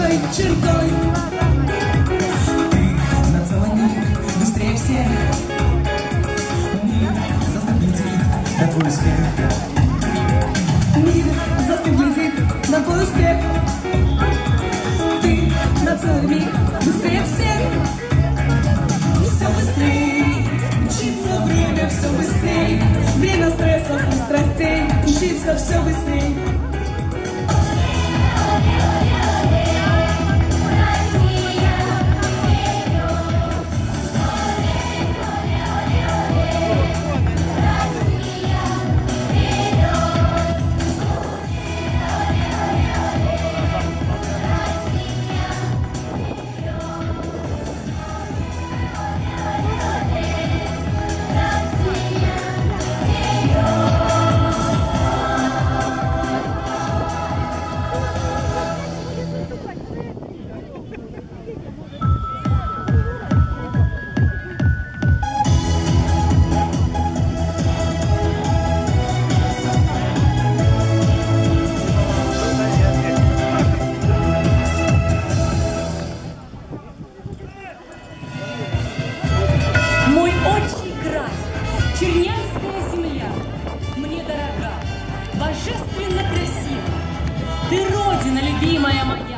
финишной чертой. Ты на целый миг быстрее всех. Мир лететь на твой успех. Мир застыв на твой успех. Ты на целый миг быстрее всех. Все быстрее, мчится время все быстрее. Время стрессов и страстей мчится все быстрее. llama